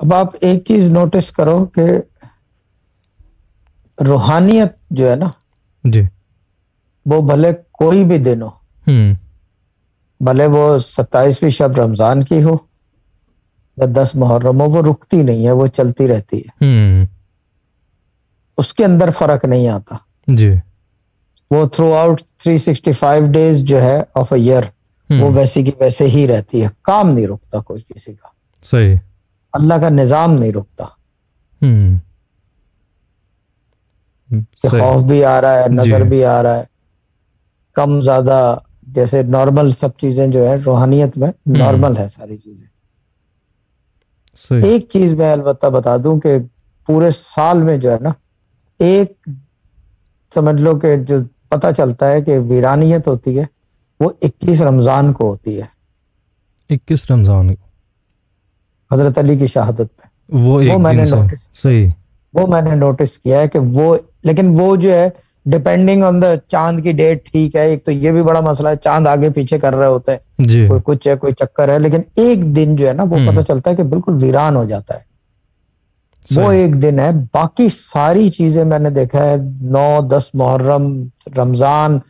अब आप एक चीज़ नोटिस करो कि रूहानियत जो है ना जी। वो भले कोई भी दिन हो हम्म। भले वो सत्ताईसवीं शब रमज़ान की हो या दस मुहर्रम हो वो रुकती नहीं है वो चलती रहती है। हम्म। उसके अंदर फ़र्क नहीं आता। जी। वो throughout three sixty five days जो है ऑफ़ अ ईयर वो हम्म, वैसी की वैसे ही रहती है। काम नहीं रुकता कोई किसी का। सही। अल्लाह का निज़ाम नहीं रुकता। हम्म। हम्म, खौफ भी आ रहा है नज़र भी आ रहा है। कम ज़्यादा जैसे नॉर्मल सब चीज़ें जो है रूहानियत में नॉर्मल है सारी चीज़ें। एक चीज़ मैं अलबत्ता बता दूँ कि पूरे साल में जो है ना एक समझ लो कि जो पता चलता है कि वीरानियत होती है वो 21 रमज़ान को होती है। इक्कीस रमज़ान को। हज़रत अली की शहादत पे। वो एक मैंने दिन से notice- सही। वो मैंने नोटिस किया है कि वो लेकिन वो जो है डिपेंडिंग ऑन द चाँद की डेट ठीक है एक तो ये भी बड़ा मसला है चाँद आगे पीछे कर रहे होते हैं। कोई कुछ है कोई चक्कर है लेकिन एक दिन जो है ना वो हम्म। पता चलता है कि बिल्कुल वीरान हो जाता है। वो एक दिन है बाकी सारी चीज़ें मैंने देखा है नौ दस मुहर्रम रमज़ान